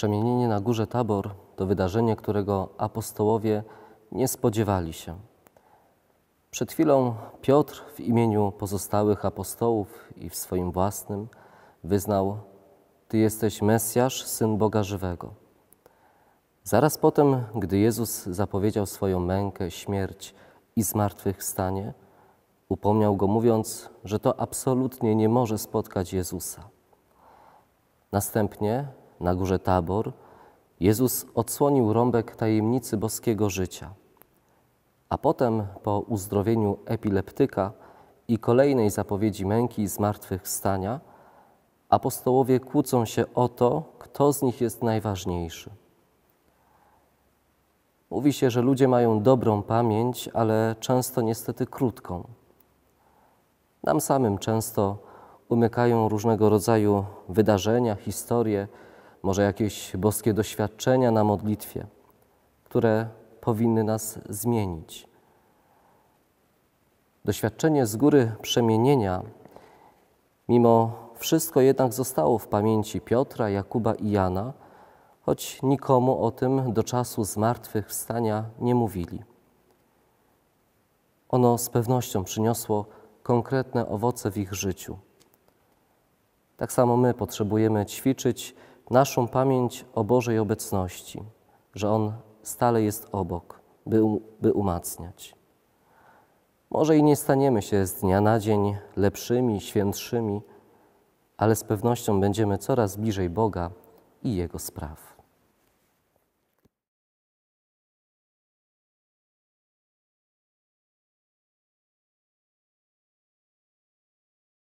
Przemienienie na górze Tabor to wydarzenie, którego apostołowie nie spodziewali się. Przed chwilą Piotr w imieniu pozostałych apostołów i w swoim własnym wyznał: Ty jesteś Mesjasz, syn Boga żywego. Zaraz potem, gdy Jezus zapowiedział swoją mękę, śmierć i zmartwychwstanie, upomniał go, mówiąc, że to absolutnie nie może spotkać Jezusa. Następnie na górze Tabor Jezus odsłonił rąbek tajemnicy boskiego życia. A potem, po uzdrowieniu epileptyka i kolejnej zapowiedzi męki i zmartwychwstania, apostołowie kłócą się o to, kto z nich jest najważniejszy. Mówi się, że ludzie mają dobrą pamięć, ale często niestety krótką. Nam samym często umykają różnego rodzaju wydarzenia, historie, może jakieś boskie doświadczenia na modlitwie, które powinny nas zmienić. Doświadczenie z góry przemienienia, mimo wszystko jednak zostało w pamięci Piotra, Jakuba i Jana, choć nikomu o tym do czasu zmartwychwstania nie mówili. Ono z pewnością przyniosło konkretne owoce w ich życiu. Tak samo my potrzebujemy ćwiczyć naszą pamięć o Bożej obecności, że On stale jest obok, by, by umacniać. Może i nie staniemy się z dnia na dzień lepszymi, świętszymi, ale z pewnością będziemy coraz bliżej Boga i Jego spraw.